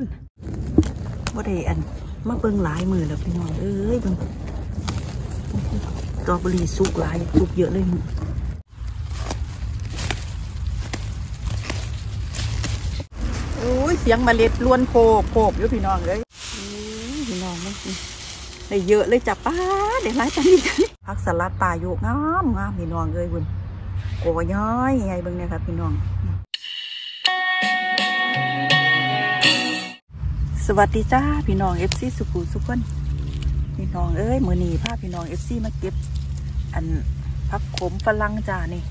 านว่ได้อันมาเบิ่งหลายมือแล้วพี่น้องเอ้ยเบิ่งตรอเบอรี่สุกหลายสุกเยอะเลยมึงโอ้ยเสียงเมล็ดล้วนโผกโผกอยู่พี่น้องเลยอื้อพี่น้องมึงได้เยอะเลยจ้ะป้าได้หลายจังนี่จ้ะนี่ผักสลัดป่าโยกงามงามพี่น้องเลยบิ่งโกย้อยไงเบิ่งเนี่ยครับพี่น้อง สวัสดีจ้าพี่น้องเอฟซีสุขุสุขคนพี่น้องเอ้ยมือนีพาพี่น้องเอฟซีมาเก็บ อันผักขมฝรั่งจ้านี่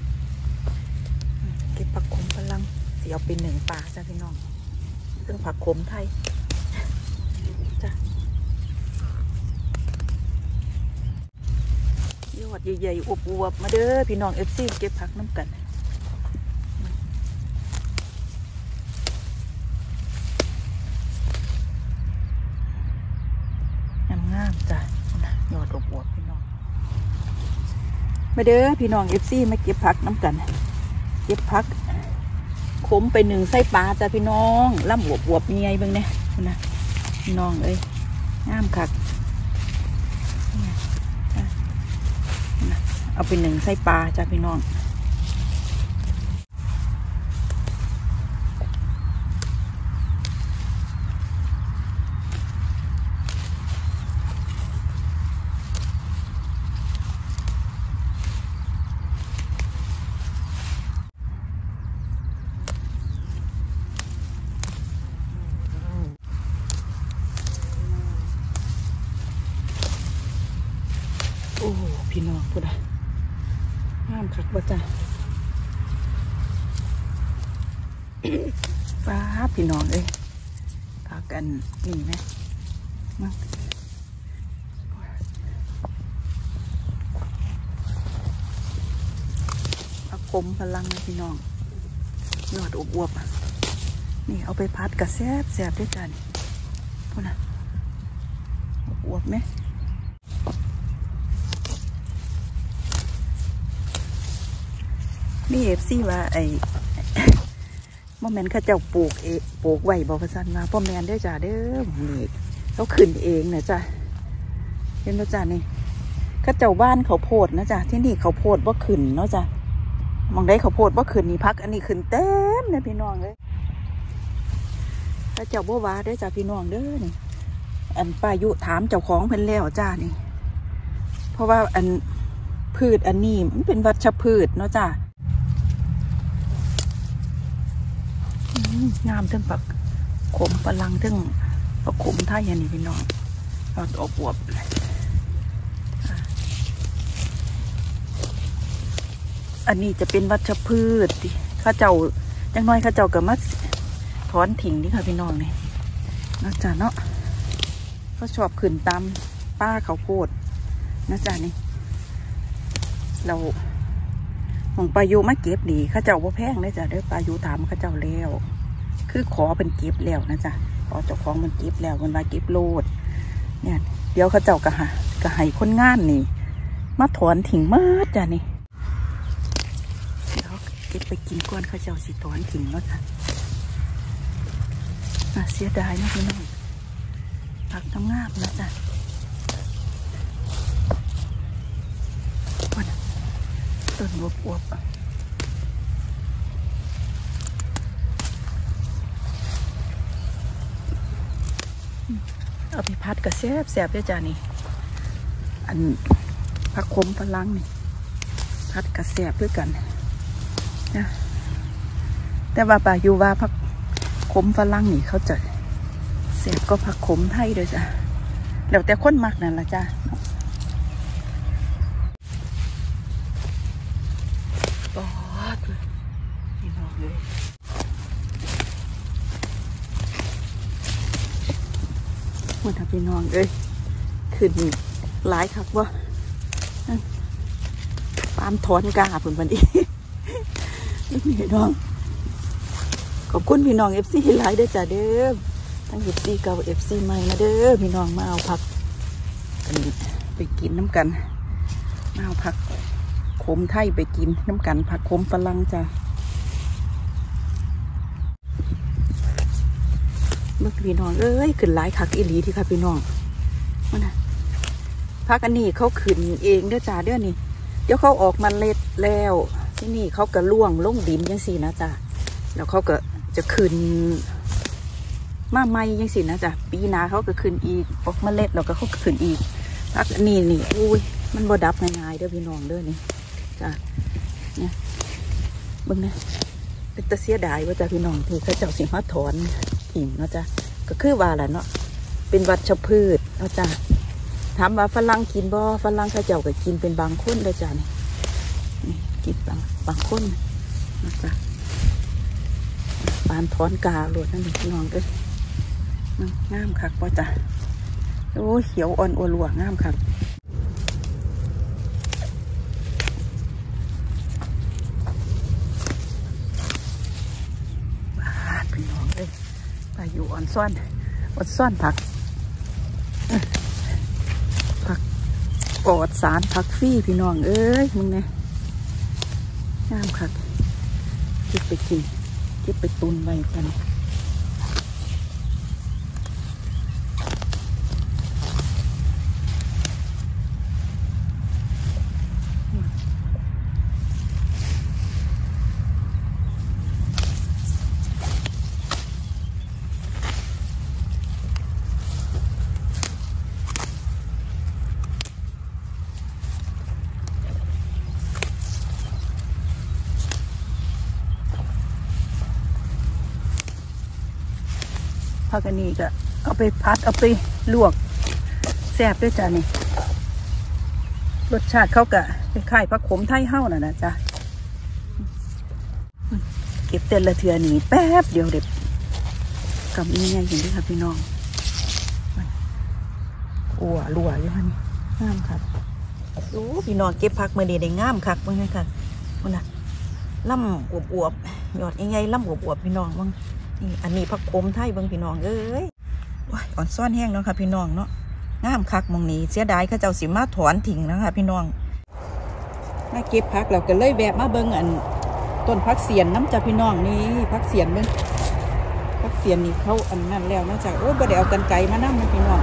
เก็บผักขมฝรั่งเสียเอาเป็นหนึ่งป่าจ้าพี่น้องเรื่องผักขมไทยจ้ายอดใหญ่ๆอวบๆมาเด้อพี่น้องเอฟซีเก็บผักน้ำกัน งามงามจ้ะนะยอดอบอวบพี่น้องมาเด้อพี่น้องเอฟซีมาเก็บผักน้ำกัน เก็บผักขมไปหนึ่งไส้ปลาจ้ะพี่น้องล่ำบวบบวบๆมีไงเบิ่งเนี่ยนะพี่น้องเอ้ยงามคักเนี่ยจ้ะนะเอาไปหนึ่งไส้ปลาจ้ะพี่น้อง โอ้พี่น้องพูดอะงาม คักบ่จ้ะฟ้าพี่น้องเอ้ยพากันนี่ไหมมาพักคมพลังนะพี่น้องยอดอบอวบๆอะนี่เอาไปพัดกับแซบแซบด้วยกันพูดนะอบอวบไหม มีเอฟซีว่าไอ้บ่แมนเข้าเจ้าปลูกเองปลูกไว้บ่ประสันว่าบ่อแมนเด้จ้าเด้อนี่เขาขึ้นเองนะจ้ะเห็นบ่จ้านี่ข้าเจ้าบ้านเขาโพดนะจ้ะที่นี่เขาโพดบ่ขึ้นเนาะจ้ะมองได้เขาโพดบ่ขึ้นนี่พัก อันนี้ขึ้นเต็มเลยพี่น้องเลยข้าเจ้าบ่ว่าเด้จ้าพี่น้องเด้อนี่อันป้ายุถามเจ้าของเพิ่นแล้วจ้านี่ เพราะว่าอันพืชอันนี้มันเป็นวัชพืชเนาะจ้า อืม งามทั้งปักขมปลังทั้งปักขมทยอันนี้พี่น้องยอดอบอวบอันนี้จะเป็นวัชพืชข้าเจ้าจังน้อยข้าเจ้าก็มาถอนถิ่งนี่ค่ะพี่น้องนี่นะจ้ะเนาะเขาชอบขึ้นตามป้าเขาโพดนะจ๊ะนี่ เราของปลายูมาเก็บดีข้าเจ้าว่าแพงเลยจ้ะเด้อปลายูถามข้าเจ้าแล้ว คือขอเป็นเก็บแล้วนะจ๊ะขอเจ้าของมันเก็บแล้วมันว่าเก็บโลด เนี่ย เดี๋ยวเข้าเจ้ากะหากะให้คนงานนี่ มาถอนถิ่งมาจ้ะนี่เดี๋ยวเก็บไปกินก่อนเข้าเจ้าสิถอนถิ่งแล้วจ้ะน่าเสียดายนะพี่น้องผักทำงามนะจ๊ะวันน่ะต้นอวบอวบ เอาไปพัดกับแซบแซบด้วยจ้านี่ อันผักขมพลังนี่ พัดกับแซบด้วยกันนะแต่ว่าป่าอยู่ว่าผักขมฝรั่งนี่เขาจะแซบก็ผักขมไทยเลยจ้ะแล้วแต่คนมักนั่นละจ้าปอดเลยพี่น้องเลยันทำพี่น้องเลยขึ้นหลายครับว่าปามถอนกาผลวันนี้พี่น้อง ขอบคุณพี่น้องเอฟซีหลายเด้อจ้าเด้อทั้งเอฟซีเก่าเอฟซีใหม่มาเด้อพี่น้องมาเอาผักไปกินน้ำกันมาเอาผักขมไทยไปกินน้ำกันผักขมฝรั่งจ้ะ เมื่อพี่น้องเอ้ยขึ้นหลายคักอีหลีที่ค่ะพี่น้องมันนะพักอันนี้เขาขึ้นเองเด้อจ้าเด้อนี่เดี๋ยวเขาออกมาเล็ดแล้วที่นี่เขาก็ล่วงลงดินยังสี่นะจ้าแล้วเขาก็จะขึ้นมาใหม่ยังสินะจ้ะปีนาเขาก็ขึ้นอีกออกเมาเล็ดแล้วก็เขาขึ้นอีกพักอันนี้นี่อุ้ยมันบดับง่ายๆเด้อพี่น้องเด้อนี่จ้ะเนี่ยเบิ่งนะเป็นตะเสียดายว่าจ้ะพี่น้องที่เขาเจ้าสิมาถอน ถิ่งเนาะจ้ะก็คือว่าแหละเนาะเป็นวัชพืชเนาะจ้ะถามว่าฝรั่งกินบ่ฝรั่งเขาเจ้าก็กินเป็นบางคนเลยจ้ะนี่กินบางบางคนเนาะจ้ะปานถอนกาโลดนั่นเองพี่น้องด้ออืมงามคักป่ะจ้ะโอ้เขียวอ่อนอวลัวงามคักบาดพี่น้องเอ้ยไปอยู่อ่อน ซ่อนอดซ่อนผักผักปลอดสารผักฟี่พี่น้องเอ้ยมึงไงงามคักเก็บไปกินเก็บไปตุนไว้กัน ผักอันนี้ก็เอาไปพัดเอาไปลวกแซ่บด้วยจ้ะนี่รสชาติเขาก็คล้ายๆผักขมไทยเฮ้าน่ะนะจ๊ะเก็บเต็นละเทือนี่แป๊บเดียวเด็ดกำนี้ไงเห็นไหมครับพี่น้องอัวรัวอยู่ฮะนี่งามครับโอ้พี่น้องเก็บผักมือดีได้งามคักบ้างไหมค่ะมันน่ะล่ำอวบอวบยอดใหญ่ๆล่ำอวบอวบพี่น้องบ้าง นี่อันนี้ผักโขมไทยเบิ่งพี่น้องเอ้ยว้ายอ่อนซ่อนแห้งแล้วค่ะพี่น้องเนาะงามคักมองนี้เสียดายเขาเจ้าสิมาถอนทิ้งนะคะพี่น้องมาเก็บผักเราก็เลยแวะมาเบิ่งอันต้นผักเสียนน้ำจากพี่น้องนี่ผักเสียนเบิ่งผักเสียนนี่เขาอันนั้นแล้วนะจ๊ะโอ้บ่ได้เอากันไกรมานั่นะพี่น้อง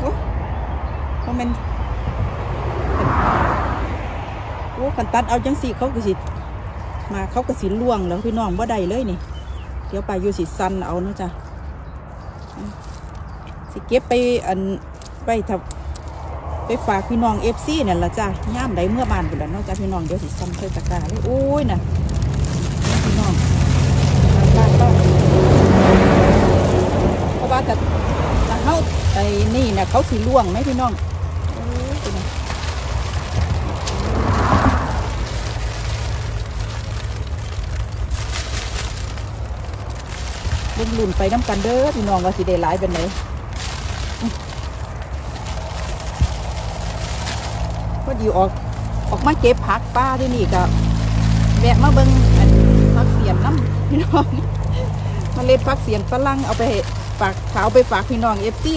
โอ้เพราะมันโอ้กันตัดเอาจังสีเขาก็สิ มาเขาก็สิล่วงแล้วพี่น้องบ่ได้เลยนี่ เดี๋ยวไปอยู่สิสันเอาเนาะจ้ะสิเก็บไปอันไปทับไปฝากพี่น้องเอฟซีเนั่นละจ้ะย่ามใดเมื่อบานพุ่นละเนาะจ้ะพี่น้องเดี๋ยวสิสันใส่ตะกร้าเลยโอ้ยน่ะพี่น้องบ้านบ้าเพราะว่าแต่เขาไอ้นี่นะเขาสิล่วงไหมพี่น้องโอ้ยพี่น้อง ลุ่นลุ่นไปน้ำกันเด้อพี่น้องว่าสิได้หลายเป็นไหนพอดีออกออกมาเก็บผักป้าที่นี่ก็แวะมาเบิ้งอันผักเสียนน้ำพี่น้องเมาเล็ดผักเสียนฝรั่งเอาไปฝากขาวไปฝากพี่น้องเอฟซี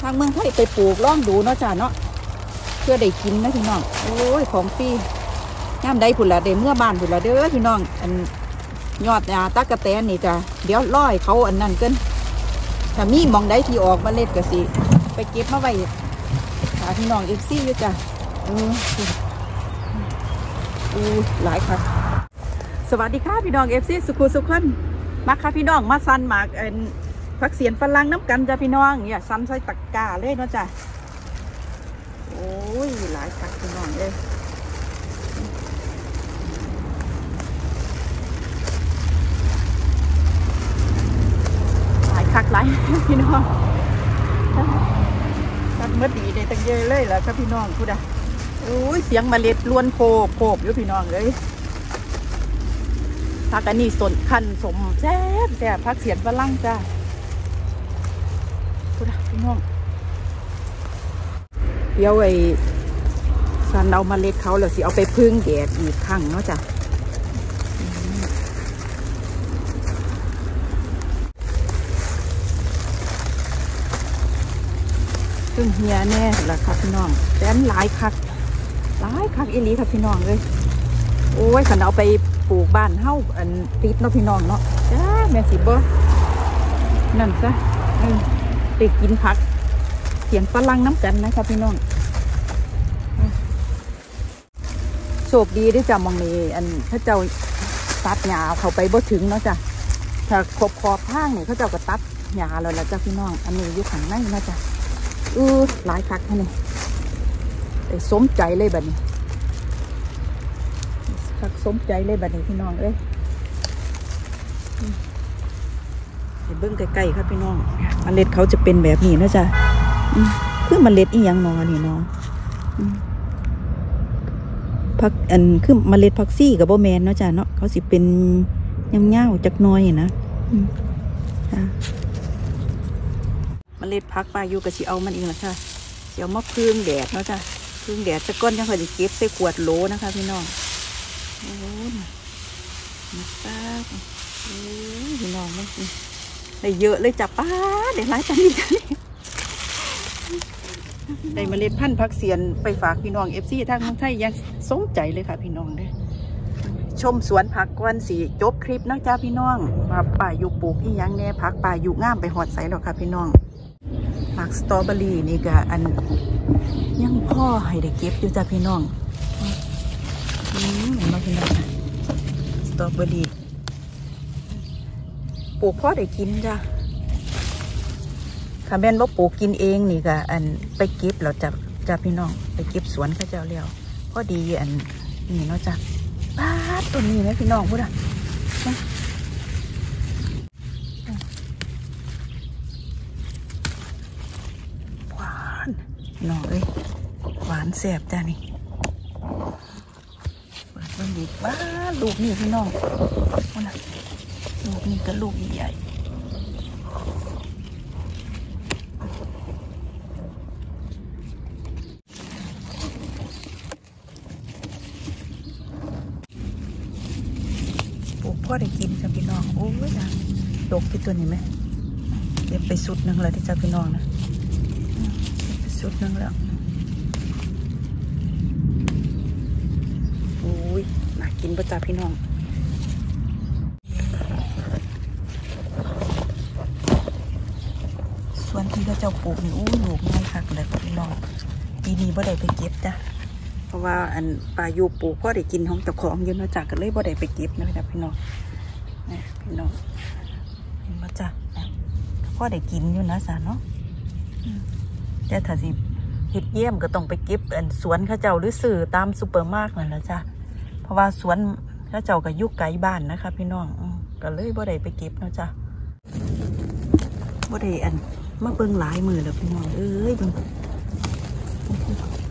ทางเมืองไทยไปปลูกล่องดูเนาะจ้าเนาะเพื่อได้กินนะพี่น้องโอ้ยของฟรีย่ามใดผุนละได้เมื่อบ้านผุนละเด้อพี่น้องอัน ยอดยาตะกะแตนนี่จ้ะเดี๋ยวร้อยเขาอันนั้นเกินถ้ามีมองใดที่ออกมาเล็ดก็สิ ไปเก็บมาไว้หาพี่น้องเอฟซี่อยู่จ้ะเอออู้หลายค่ะ สวัสดีค่ะพี่น้องเอฟซีสุขุสุขคนมาค่ะพี่น้องมาซันหมากเอ็นพักเสียนฝรั่งน้ำกันจ้ะพี่น้องเนี่ยซันใส่ตะกร้าเลยเนาะจ้ะโอ้ยหลายค่ะพี่น้องเอ้ย หลายคักหลาย พี่น้องตัดเมื่อดีได้ตั้งเยอะเลยแล้วครับพี่น้องพูดอะโอ้ยเสียงเมล็ดล้วนโผล่โผล่อยู่พี่น้องเลยพักอันนี้สนคันสมแซ่บแซ่บพักเสียนฝรั่งจ้าพูดอะพี่น้องเดี๋ยวไอ้สันเอาเมล็ดเขาแล้วสิเอาไปพึ่งแดดอีกครั้งเนาะจ้ะ ซึ่งเฮียแน่ละครับพี่น้องแสนหลายคักหลายคักอีหลีครับพี่น้องเลยโอ้ยขันเอาไปปลูกบ้านเฮ้าอันติดเนาะพี่น้องเนาะจ้าแม่สิบ่นั่นซะเออไปกินผักเสียงฝรั่งน้ำกันนะคะพี่น้องโชคดีได้จ้ะมองนี้อันพระเจ้าตัดหญ้าเขาไปบ่ถึงเนาะจ้ะถ้าขอบขอบทางนี่เขาเจ้าก็ตัดหญ้าแล้วล่ะจ้ะพี่น้อง อันนี้อยู่ข้างในเนาะจ้ะ อือหลายคักแค่นี้ได้สมใจเลยบัดนี้คักสมใจเลยบัดนี้พี่น้องเอ้ยอืมไปเบิ้งใกล้ๆครับพี่น้องมเมล็ดเขาจะเป็นแบบนี้นะจ๊ะอืมคือเมล็ดอีหยังนอนี่เนาะอืมผักอันคือเมล็ดผักซี่กับโบแมนเนาะจ้ะเนาะเขาสิเป็นยาวๆจักน้อยนะอืมจ้ะ ล็ดผักปลาอยู่กับสิเอามันเองละค่ะสิเอามาพึ่งแดดเนาะจ้ะพึ่งแดดจะก้อนยังค่อยจะเก็บใส่ขวดโหลนะคะ พี่น้องโอ้ยมาป้าโอ้ยพี่น้องมันได้เยอะเลยจ้ะป้าเดี๋ยวไล่ตันอีกได้เมล็ดพันธุ์ผักเสียนไปฝากพี่น้องเอฟซีทางเมืองไทยยังสงใจเลยค่ะพี่น้องเด้อชมสวนผักกวนสีจบคลิปนะจ้าพี่น้องว่าป่าอยู่ปลูกอีหยังแน่ผักป่าอยู่ง่ามไปหอดใสหรอกค่ะพี่น้อง ผักสตรอเบอรี่นี่ก็อันยังพ่อให้ได้เก็บอยู่จ้าพี่น้องอมเห็นไหมพี่น้องสตรอเบอรี่ปลูกพ่อได้กินจ้ะค่ะแม่นว่าปลูกกินเองนี่ก็อันไปเก็บแล้วจะจะพี่น้องไปเก็บสวนข้าเจ้าเลี้ยวพอดีอันนี่เนาะจ้ะป้าต้นนี้ไหมพี่น้องพูดอะมาหวา น่องเอ้ยหวานแสบจ้ะนี่เปิดเบิ่งดีว้าลูกนี่พี่น้องเอานะลูกนี่ก็ลูกใหญ่ปูพ่อได้กินจ้ะพี่น้อง โอ้ยนะดกที่ตัวนี้ไหมเก็บไปสุดหนึ่งแล้วที่จ้าพี่น้องนะ เก็บไปสุดหนึ่งแล้วโอ้ยน่ากินประจ้าพี่น้องส่วนที่เราเจ้าปลูกนี่อู้ลูกง่ายคักเลยพี่น้องปีนี้บ่ได้ไปเก็บจ้ะเพราะว่าอันปลายูปลูกพ่อได้กินของเจ้าของเยอะมาจากก็เลยบ่ได้ไปเก็บนะพี่น้องพี่น้องนี่พี่น้องเห็นมาจ้ะพ่อได้กินอยู่นะสาเนาะ แต่ถ้าสิเฮ็ดเยี่ยมก็ต้องไปเก็บสวนข้าเจ้าหรือซื้อตามซูเปอร์มาร์เก็ตนั่นแหละจ้ะเพราะว่าสวนข้าเจ้าก็ยุกไกลบ้านนะคะ พี่น้องก็เลยบ่ได้ไปเก็บเนาะจ้ะบ่ได้อันมาเบิ่งหลายมือแล้วพี่น้องเอ้ยเบิ่ง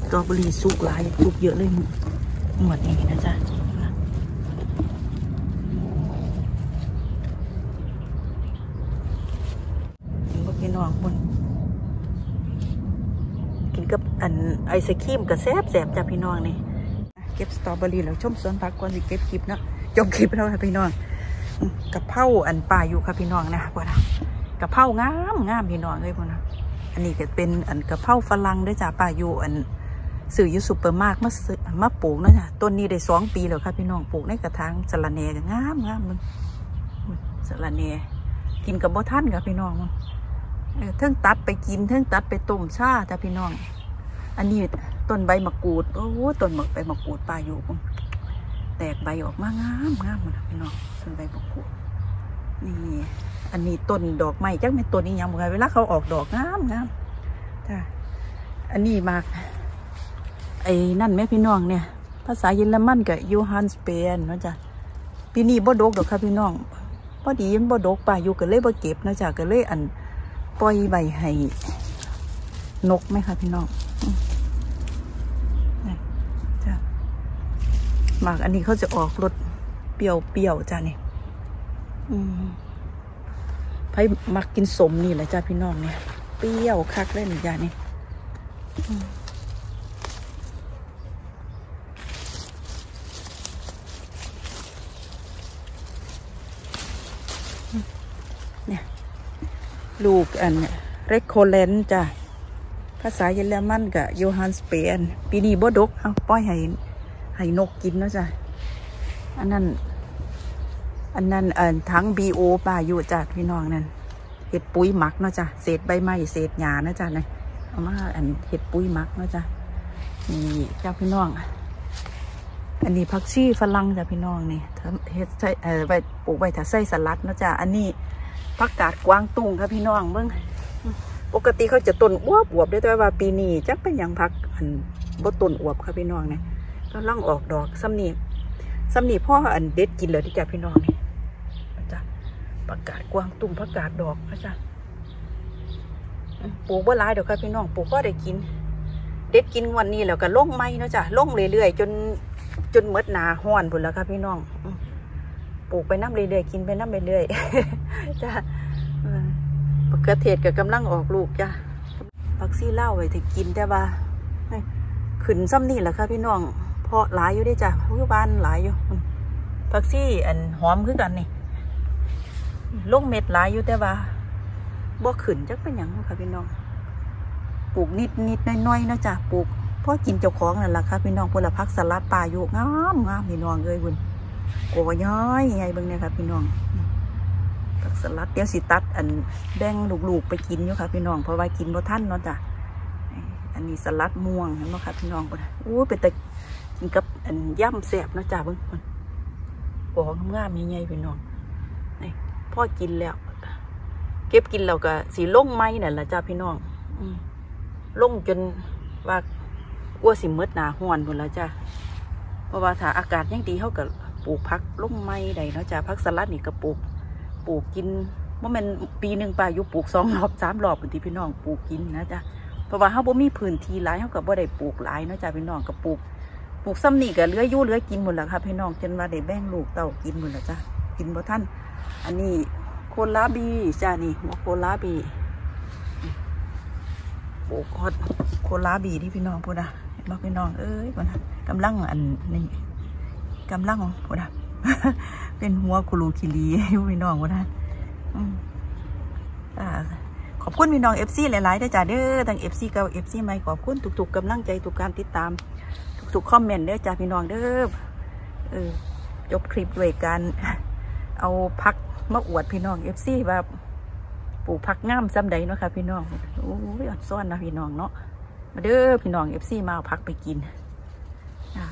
ตรอเบอรี่สุกหลายสุกเยอะเลยหมดนี้นะจ๊ะเห็นบ่พี่น้องบน กับอันไอศครีมกับแซบแสบจ้ะพี่น้องนี่เก็บสตรอเบอรี่แล้วชมสวนผักก่อนสิเก็บคลิปเนาะจบคลิปแล้วค่ะพี่น้องกับเพราอันป่าอยู่ค่ะพี่น้องนะพวกนะกับเพางามงามพี่น้องเลยพวกนะอันนี้ก็เป็นอันกะเพราฝรั่งด้วยจ้ะป้าอยู่อันสื่ออยู่ซูเปอร์มาร์เก็ตมาซื้อมาปลูกนะจ้ะต้นนี้ได้สองปีแล้วค่ะพี่น้องปลูกในกระถางสะระแน่ก็งามงามมึงสะระแน่กินกับบ่ท่านค่ะพี่น้องเออเทิงตัดไปกินเทิงตัดไปต้มชาจ้ะพี่น้อง อันนี้ต้นใบมะกรูด โอ้โหต้นมะใบมะกรูดป้าอยู่แตกใบออกมางามงามหมดนะพี่น้องต้นใบมะกรูดนี่ อันนี้ต้นดอกไม้จักเป็นต้นนี้ยังไงเวลาเขาออกดอกงามงามจ้ะอันนี้มาก ไอ้นั่นแม่พี่น้องเนี่ย ภาษาเยอรมันกับยูฮันสเปนนะจ้ะปีนี้บ่ดกดอกค่ะพี่น้องพอดีมันบ่ดกป่าอยู่ก็เลยบ่เก็บนะจ้ะก็เลยอันปล่อยใบให้นกไหมคะพี่น้อง จ้ะหมากอันนี้เขาจะออกรสเปรี้ยวเปรี้ยวๆจ้ะนี่อืมไผ่มักกินสมนี่แหละจ้ะพี่น้องเนี่ยเปรี้ยวคักเลยนี่จ้ะนี่เนี่ยลูกอันเรคโคเลนจ้ะ ภาษาเยอรมันกับโยฮันสเปนปีนี้บ่ดกเอาปล่อยให้ให้นกกินนะจ้ะอันนั้น อันนั้นเอ่อทั้งบีโอปลาอยู่จ้ะพี่น้องนั่นเห็ดปุ๋ยหมักเนาะจ้ะเศษใบไม้เศษหญ้านะจ้ะเนี่ยเอามาอันเห็ดปุ๋ยหมักเนาะจ้ะนี่เจ้าพี่น้องอันนี้ผักชีฝรั่งจ้ะพี่น้องนี่เฮ็ดใส่เอ่อไว้ปลูกไว้ถ้าใส่สลัดเนาะจ้ะอันนี้ผักกาดกวางตุ้งค่ะพี่น้องเบิ่ง ปกติเขาจะต้นอ้วบอวบได้แต่ว่าปีนี้จักเป็นอย่างผักอันบ่ต้นอวบค่ะพี่น้องเนี่ยก็ลังออกดอกซ้ำนี่ซ้ำนี่พ่ออันเด็ดกินเลยที่จ้ะพี่น้องเนี่นะจ้ะผักกาดกวางตุ้งผักกาดดอกนะจ้ะปลูกบ่หลายดอกค่ะพี่น้องปลูกก็ได้กิน เด็ดกินวันนี้แล้วก็ล่งไม้นะจ้ะล่งเรื่อยๆจนจนหมดหนาห้อนพุ่นแล้วค่ะพี่น้องปลูกไปน้ำเรื่อยๆกินไปน้ำเรื่อยๆจ้ะ ขือเทศก็กำลังออกลูกจ้ะผักซี่เล่าไว้ถึงกินแต่ว่าขึ้นซ้ำนี่แหละค่ะพี่น้องเพราะหลายอยู่ด้จ้ะคือบ้านหลายอยู่ผักซี่อันหอมคือกันนี่ลงเม็ดหลายอยู่แต่ว่าบ่ขึ้นจักเป็นหยังค่ะพี่น้องปลูกนิดนิดๆน้อยๆนะจ้ะปลูกพ่อกินเจ้าของนั่นแหละครับพี่น้องพลพักสลัดป่าอยู่งามงามพี่น้องเอ้ยบุญโกย้อยไงเบิ่งเนี่ยครับพี่น้อง ผักสลัดเดี๋ยวสิตัด อันแบ่งลูกๆไปกินอยู่ค่ะพี่น้องเพราะว่ากินบ่ทันเนาะจ้ะอันนี้สลัดม่วงเห็นไหมครับพี่น้องบุญอู้เป็นแต่กินกับอันย่ำแซ่บเนาะจ้ะเบิ่งมันโกงามๆยังไงพี่น้องนี่พ่อกินแล้ว เก็บกินแล้วก็สีลงไม้นั่นแหละจ้ะพี่น้องอืมลงจนว่าอ้วสิเมดหนาห้อนหมดแล้วจ้ะเพราะว่าถ้าอากาศยังดีเขาก็ปลูกพักลงไม้ใดเนาะจ้ะพักสลัดนี่ก็ปลูก ปลูกกินว่ามันปีหนึ่งป่าอยู่ปลูกสองรอบสามรอบบางทีพี่น้องปลูกกินนะจ้ะเพราะว่าเขาบ่มีพื้นที่หลายเขาก็บ่ได้ปลูกหลายเนาะจ้ะพี่น้องก็ปลูกปลูกซ้ำนี่ก็เลืออยยู่เลื้อยกินหมดแล้วค่ะพี่น้องจนว่าได้แบ่งลูกเต่ากินหมดแล้วจ้ะกินบ่ท่าน อันนี้โคลาบีจ้ะนี่หัวโคลาบีปลูกฮอตโคลาบีที่พี่น้องพูดนะเห็นบอกพี่น้องเอ้ยพูดนะกำลังอันนี่กำลังพูดนะ เป็นหัวคุรูคิรีพี่น้องพูดนะขอบคุณพี่น้องเอฟซีหลายๆด้วยจ้าเด้อทั้งเอฟซีก่าเอฟซีใหม่ขอบคุณทุกๆกำลังใจทุกการติดตามทุกๆคอมเมนต์เด้อจ้าพี่น้องเด้อเออจบคลิปด้วยการเอาผักมาอวดพี่น้อง FC แบบปลูกผักงามซ้ำใดเนาะค่ะพี่น้องโอ้ยอดซ่อนนะพี่น้องเนาะมาเด้อพี่น้อง FC มาเอาผักไปกินอ่า